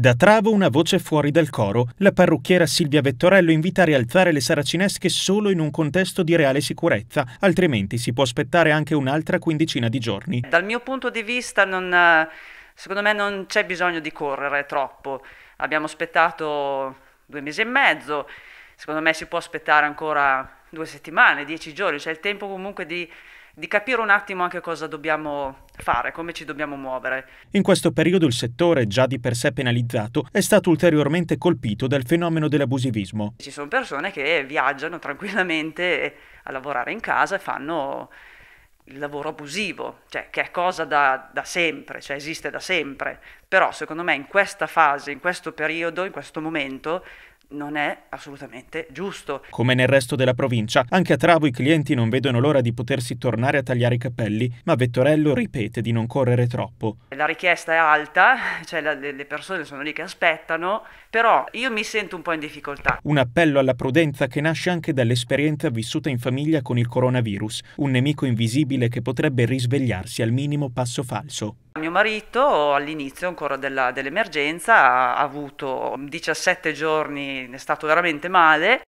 Da Travo una voce fuori dal coro. La parrucchiera Silvia Vettorello invita a rialzare le saracinesche solo in un contesto di reale sicurezza, altrimenti si può aspettare anche un'altra quindicina di giorni. Dal mio punto di vista non, secondo me non c'è bisogno di correre troppo. Abbiamo aspettato due mesi e mezzo, secondo me si può aspettare ancora due settimane, dieci giorni, c'è il tempo comunque di, di capire un attimo anche cosa dobbiamo fare, come ci dobbiamo muovere. In questo periodo il settore, già di per sé penalizzato, è stato ulteriormente colpito dal fenomeno dell'abusivismo. Ci sono persone che viaggiano tranquillamente a lavorare in casa e fanno il lavoro abusivo, cioè che è cosa da, da, sempre, cioè esiste da sempre, però secondo me in questa fase, in questo periodo, in questo momento non è assolutamente giusto. Come nel resto della provincia, anche a Travo i clienti non vedono l'ora di potersi tornare a tagliare i capelli, ma Vettorello ripete di non correre troppo. La richiesta è alta, cioè la, le persone sono lì che aspettano, però io mi sento un po' in difficoltà. Un appello alla prudenza che nasce anche dall'esperienza vissuta in famiglia con il coronavirus, un nemico invisibile che potrebbe risvegliarsi al minimo passo falso. Mio marito all'inizio ancora della, dell'emergenza ha avuto 17 giorni, è stato veramente male,